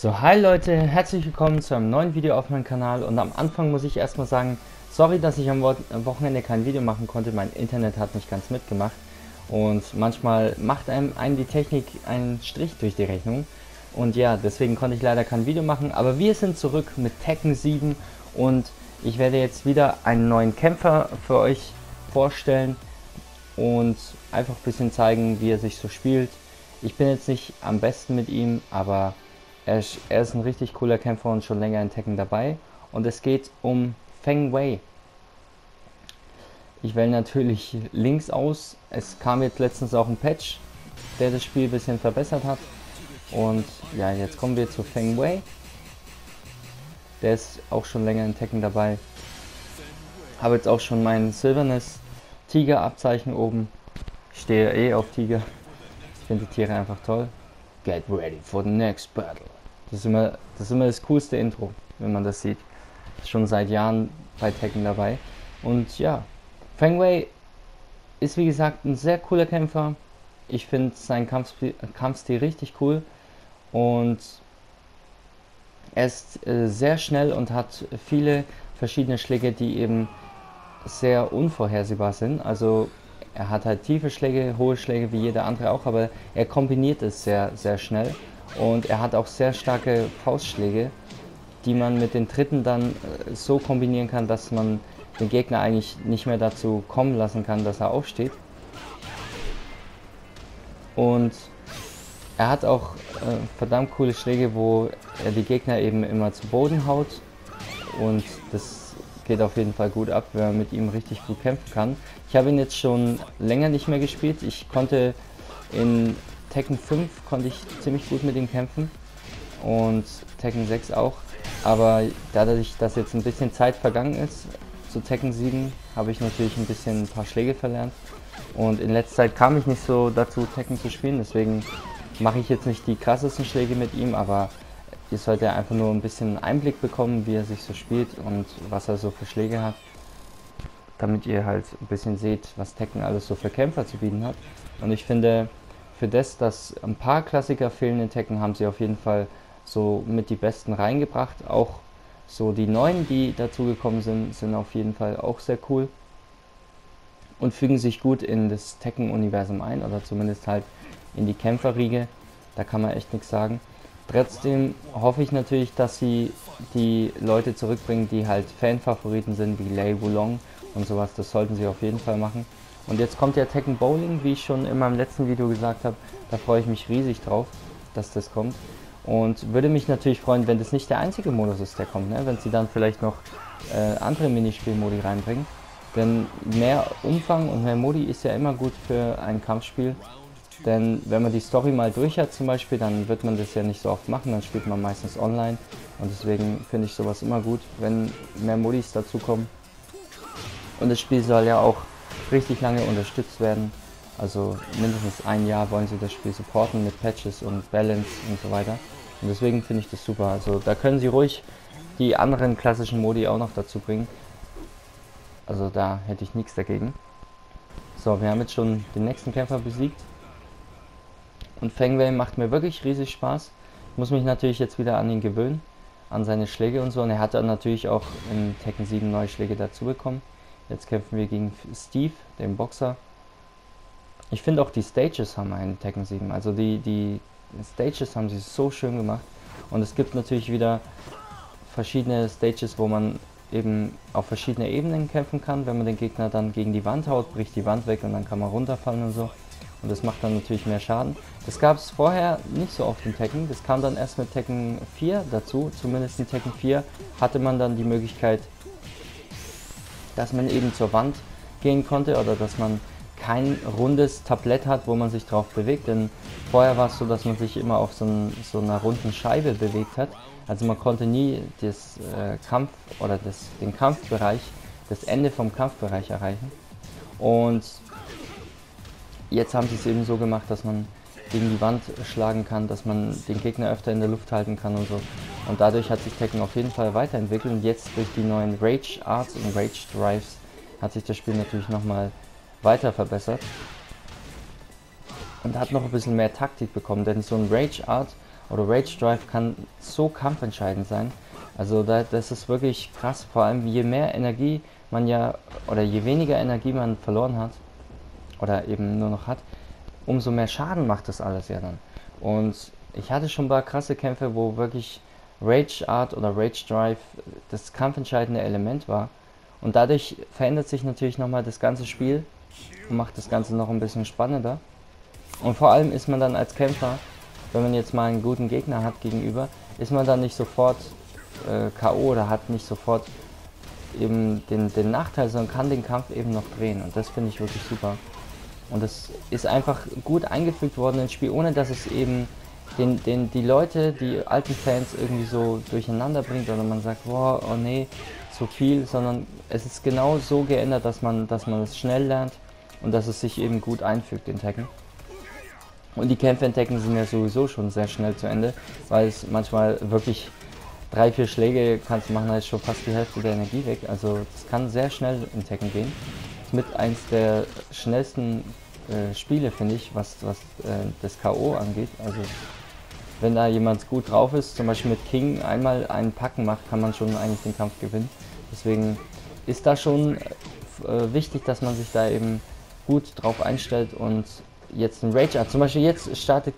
So, hi Leute, herzlich willkommen zu einem neuen Video auf meinem Kanal. Und am Anfang muss ich erstmal sagen, sorry, dass ich am Wochenende kein Video machen konnte, mein Internet hat nicht ganz mitgemacht. Und manchmal macht einem, einem die Technik einen Strich durch die Rechnung. Und ja, deswegen konnte ich leider kein Video machen, aber wir sind zurück mit Tekken 7 und ich werde jetzt wieder einen neuen Kämpfer für euch vorstellen und einfach ein bisschen zeigen, wie er sich so spielt. Ich bin jetzt nicht am besten mit ihm, aber er ist, er ist ein richtig cooler Kämpfer und schon länger in Tekken dabei. Und es geht um Feng Wei. Ich wähle natürlich links aus. Es kam jetzt letztens auch ein Patch, der das Spiel ein bisschen verbessert hat. Und ja, jetzt kommen wir zu Feng Wei. Der ist auch schon länger in Tekken dabei. Habe jetzt auch schon mein silbernes Tiger-Abzeichen oben. Ich stehe eh auf Tiger. Ich finde die Tiere einfach toll. Get ready for the next battle. Das ist immer das, ist immer das coolste Intro, wenn man das sieht. Schon seit Jahren bei Tekken dabei. Und ja, Feng Wei ist wie gesagt ein sehr cooler Kämpfer. Ich finde seinen Kampfstil, Kampfstil richtig cool. Und er ist äh, sehr schnell und hat viele verschiedene Schläge, die eben sehr unvorhersehbar sind. Also er hat halt tiefe Schläge, hohe Schläge wie jeder andere auch, aber er kombiniert es sehr, sehr schnell. Und er hat auch sehr starke Faustschläge, die man mit den Tritten dann äh, so kombinieren kann, dass man den Gegner eigentlich nicht mehr dazu kommen lassen kann, dass er aufsteht. Und er hat auch äh, verdammt coole Schläge, wo er die Gegner eben immer zu Boden haut. Und das geht auf jeden Fall gut ab, wenn man mit ihm richtig gut kämpfen kann. Ich habe ihn jetzt schon länger nicht mehr gespielt. Ich konnte in Tekken 5 konnte ich ziemlich gut mit ihm kämpfen und Tekken 6 auch. Aber dadurch, dass jetzt ein bisschen Zeit vergangen ist zu Tekken 7, habe ich natürlich ein bisschen ein paar Schläge verlernt. Und in letzter Zeit kam ich nicht so dazu, Tekken zu spielen, deswegen mache ich jetzt nicht die krassesten Schläge mit ihm, aber ihr solltet einfach nur ein bisschen Einblick bekommen, wie er sich so spielt und was er so für Schläge hat, damit ihr halt ein bisschen seht, was Tekken alles so für Kämpfer zu bieten hat. Und ich finde, für das, dass ein paar Klassiker fehlen in Tekken, haben sie auf jeden Fall so mit die besten reingebracht. Auch so die neuen, die dazugekommen sind, sind auf jeden Fall auch sehr cool und fügen sich gut in das Tekken-Universum ein oder zumindest halt in die Kämpferriege. Da kann man echt nichts sagen. Trotzdem hoffe ich natürlich, dass sie die Leute zurückbringen, die halt Fanfavoriten sind, wie Lei Wulong und sowas. Das sollten sie auf jeden Fall machen. Und jetzt kommt ja Tekken Bowling, wie ich schon in meinem letzten Video gesagt habe. Da freue ich mich riesig drauf, dass das kommt. Und würde mich natürlich freuen, wenn das nicht der einzige Modus ist, der kommt. Ne? Wenn sie dann vielleicht noch äh, andere Minispielmodi reinbringen. Denn mehr Umfang und mehr Modi ist ja immer gut für ein Kampfspiel. Denn wenn man die Story mal durch hat zum Beispiel, dann wird man das ja nicht so oft machen, dann spielt man meistens online. Und deswegen finde ich sowas immer gut, wenn mehr Modis dazukommen. Und das Spiel soll ja auch richtig lange unterstützt werden. Also mindestens ein Jahr wollen sie das Spiel supporten mit Patches und Balance und so weiter. Und deswegen finde ich das super. Also da können sie ruhig die anderen klassischen Modi auch noch dazu bringen. Also da hätte ich nichts dagegen. So, wir haben jetzt schon den nächsten Kämpfer besiegt. Und Feng Wei macht mir wirklich riesig Spaß. Ich muss mich natürlich jetzt wieder an ihn gewöhnen, an seine Schläge und so. Und er hat dann natürlich auch in Tekken 7 neue Schläge dazu bekommen. Jetzt kämpfen wir gegen Steve, den Boxer. Ich finde auch die Stages haben einen Tekken 7. Also die, die Stages haben sie so schön gemacht. Und es gibt natürlich wieder verschiedene Stages, wo man eben auf verschiedene Ebenen kämpfen kann. Wenn man den Gegner dann gegen die Wand haut, bricht die Wand weg und dann kann man runterfallen und so. Und das macht dann natürlich mehr Schaden. Das gab es vorher nicht so oft in Tekken. Das kam dann erst mit Tekken 4 dazu. Zumindest in Tekken 4 hatte man dann die Möglichkeit, dass man eben zur Wand gehen konnte oder dass man kein rundes Tablett hat, wo man sich drauf bewegt. Denn vorher war es so, dass man sich immer auf so, ein, so einer runden Scheibe bewegt hat. Also man konnte nie das äh, Kampf oder das, den Kampfbereich, das Ende vom Kampfbereich erreichen. Und jetzt haben sie es eben so gemacht, dass man gegen die Wand schlagen kann, dass man den Gegner öfter in der Luft halten kann und so. Und dadurch hat sich Tekken auf jeden Fall weiterentwickelt und jetzt durch die neuen Rage Arts und Rage Drives hat sich das Spiel natürlich nochmal weiter verbessert und hat noch ein bisschen mehr Taktik bekommen, denn so ein Rage Art oder Rage Drive kann so kampfentscheidend sein. Also da, das ist wirklich krass, vor allem je mehr Energie man ja, oder je weniger Energie man verloren hat, oder eben nur noch hat, umso mehr Schaden macht das alles ja dann. Und ich hatte schon ein paar krasse Kämpfe, wo wirklich Rage Art oder Rage Drive das kampfentscheidende Element war. Und dadurch verändert sich natürlich nochmal das ganze Spiel und macht das Ganze noch ein bisschen spannender. Und vor allem ist man dann als Kämpfer, wenn man jetzt mal einen guten Gegner hat gegenüber, ist man dann nicht sofort äh, K.O. oder hat nicht sofort eben den, den Nachteil, sondern kann den Kampf eben noch drehen. Und das finde ich wirklich super. Und das ist einfach gut eingefügt worden ins Spiel, ohne dass es eben den, den, die Leute, die alten Fans irgendwie so durcheinander bringt oder man sagt, boah, oh nee, zu viel, sondern es ist genau so geändert, dass man, dass man es schnell lernt und dass es sich eben gut einfügt in Tekken. Und die Kämpfe in Tekken sind ja sowieso schon sehr schnell zu Ende, weil es manchmal wirklich drei, vier Schläge kannst du machen, da ist schon fast die Hälfte der Energie weg. Also das kann sehr schnell in Tekken gehen. Ist mit eins der schnellsten äh, Spiele, finde ich, was, was äh, das K.O. angeht. Also wenn da jemand gut drauf ist, zum Beispiel mit King einmal einen Packen macht, kann man schon eigentlich den Kampf gewinnen. Deswegen ist da schon äh, wichtig, dass man sich da eben gut drauf einstellt und jetzt ein Rage Art. Zum Beispiel jetzt startet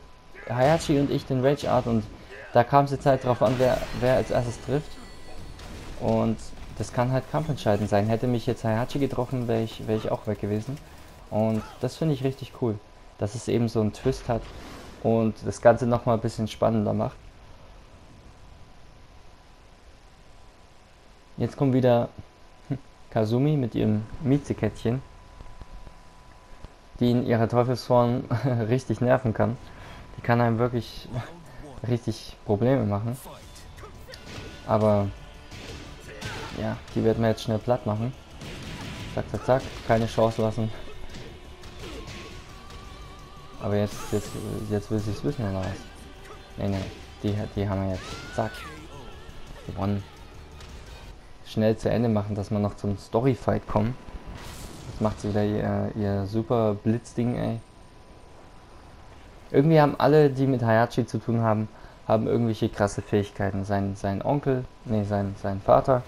Hayachi und ich den Rage Art und da kam es jetzt halt drauf an, wer, wer als erstes trifft. Und das kann halt kampfentscheidend sein. Hätte mich jetzt Hayachi getroffen, wäre ich, wär ich auch weg gewesen. Und das finde ich richtig cool, dass es eben so einen Twist hat und das Ganze nochmal ein bisschen spannender macht. Jetzt kommt wieder Kazumi mit ihrem Miezekettchen, die in ihrer Teufelsform richtig nerven kann. Die kann einem wirklich richtig Probleme machen. Aber ja, die wird mir jetzt schnell platt machen. Zack, zack, zack, keine Chance lassen. Aber jetzt, jetzt, jetzt will sie es wissen oder was? Ne, ne, die, die haben wir jetzt. Zack. Gewonnen. Schnell zu Ende machen, dass wir noch zum Storyfight kommen. Jetzt macht sie wieder ihr, ihr super Blitzding, ey. Irgendwie haben alle, die mit Hayachi zu tun haben, haben irgendwelche krasse Fähigkeiten. Sein, sein Onkel, nee, sein, sein Vater,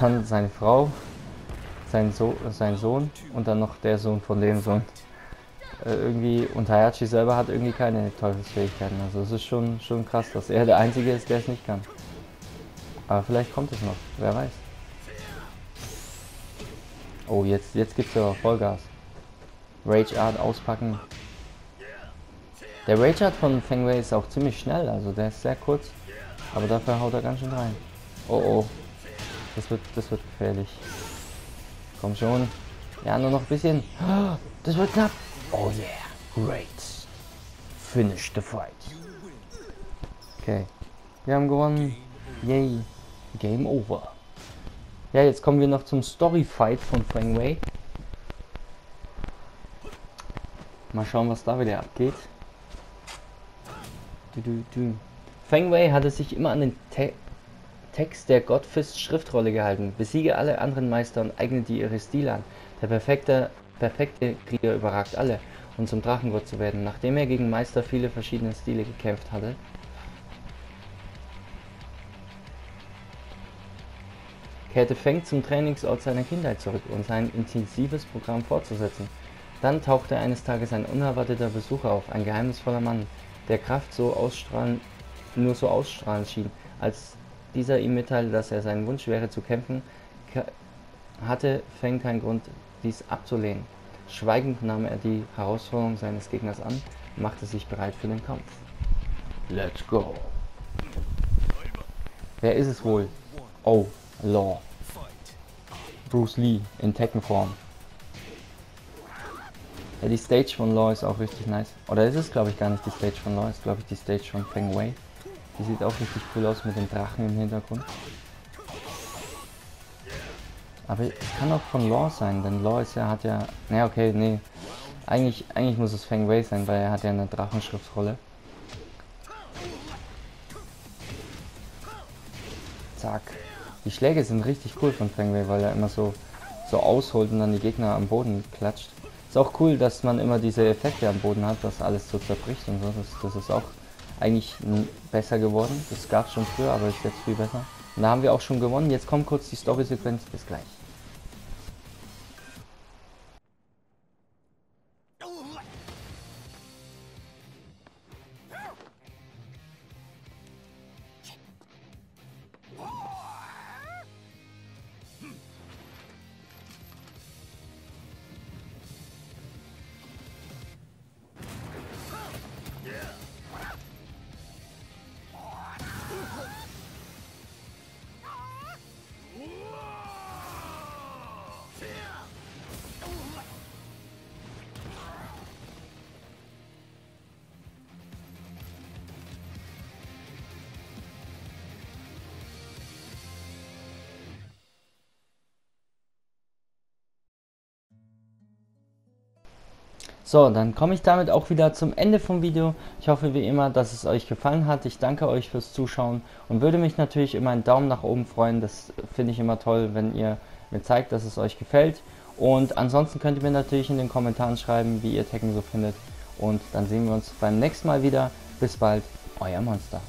dann seine Frau, sein, so sein Sohn und dann noch der Sohn von dem Sohn. Äh, irgendwie, und Hayachi selber hat irgendwie keine Teufelsfähigkeiten. Also es ist schon, schon krass, dass er der Einzige ist, der es nicht kann. Aber vielleicht kommt es noch, wer weiß. Oh, jetzt, jetzt es aber Vollgas. Rage Art auspacken. Der Rage Art von Feng Wei ist auch ziemlich schnell, also der ist sehr kurz. Aber dafür haut er ganz schön rein. Oh oh. Das wird, das wird gefährlich. Komm schon. Ja, nur noch ein bisschen. Das wird knapp. Oh yeah. Great. Finish the fight. Okay. Wir haben gewonnen. Yay. Game over. Ja, jetzt kommen wir noch zum Story-Fight von Feng Wei. Mal schauen, was da wieder abgeht. Du, du, du. Feng Wei hatte sich immer an den Te Text der Godfist Schriftrolle gehalten. Besiege alle anderen Meister und eigne dir ihre Stile an. Der perfekte, perfekte Krieger überragt alle. Und zum Drachengott zu werden, nachdem er gegen Meister viele verschiedene Stile gekämpft hatte, kehrte Feng zum Trainingsort seiner Kindheit zurück, um sein intensives Programm fortzusetzen. Dann tauchte eines Tages ein unerwarteter Besucher auf, ein geheimnisvoller Mann, der Kraft so ausstrahlen, nur so ausstrahlen schien. Als dieser ihm mitteilte, dass er seinen Wunsch wäre zu kämpfen, hatte Feng keinen Grund, dies abzulehnen. Schweigend nahm er die Herausforderung seines Gegners an und machte sich bereit für den Kampf. Let's go. Wer ist es wohl? Oh, Law. Bruce Lee in Tekken-Form. Ja, die Stage von Law ist auch richtig nice. Oder ist es, glaube ich, gar nicht die Stage von Law, ist, glaube ich, die Stage von Feng Wei. Die sieht auch richtig cool aus mit dem Drachen im Hintergrund. Aber es kann auch von Law sein, denn Law ist ja, hat ja... Ne, okay, nee. Eigentlich, eigentlich muss es Feng Wei sein, weil er hat ja eine Drachenschriftrolle. Zack. Die Schläge sind richtig cool von Feng Wei, weil er immer so, so ausholt und dann die Gegner am Boden klatscht. Ist auch cool, dass man immer diese Effekte am Boden hat, dass alles so zerbricht und so. Das, das ist auch eigentlich besser geworden. Das gab es schon früher, aber ist jetzt viel besser. Und da haben wir auch schon gewonnen. Jetzt kommt kurz die Story-Sequenz. Bis gleich. So, dann komme ich damit auch wieder zum Ende vom Video. Ich hoffe wie immer, dass es euch gefallen hat. Ich danke euch fürs Zuschauen und würde mich natürlich immer einen Daumen nach oben freuen. Das finde ich immer toll, wenn ihr mir zeigt, dass es euch gefällt. Und ansonsten könnt ihr mir natürlich in den Kommentaren schreiben, wie ihr Tekken so findet. Und dann sehen wir uns beim nächsten Mal wieder. Bis bald, euer Monster.